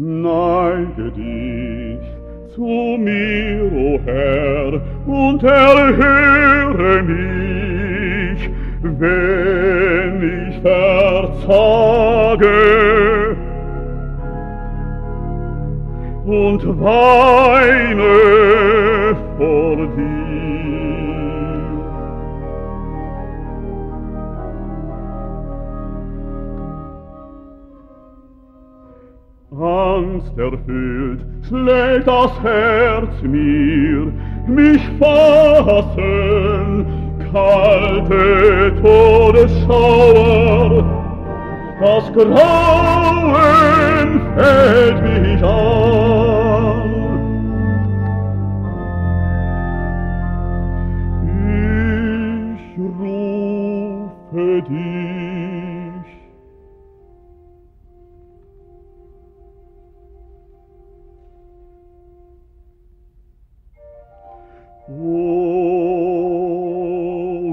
Neige dich zu mir, o oh Herr, und erhöre mich, wenn ich verzage. Und weine vor dir. Angst erfüllt, schlägt das Herz mir, mich fassen kalte Todesschauer. Das Grauen fällt mich an. Ich rufe dich.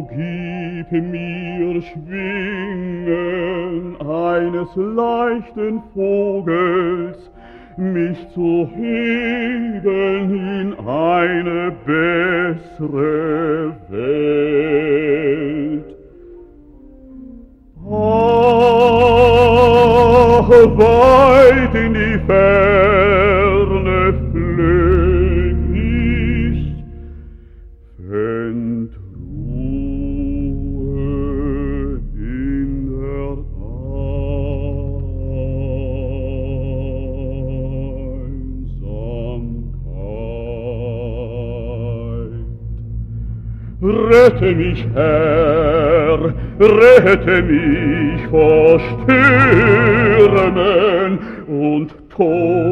gib mir Schwingen eines leichten Vogels, mich zu heben in eine bessere Welt. Ach, weit in die Ferne, Rette mich, Herr, rette mich vor Stürmen und Tod.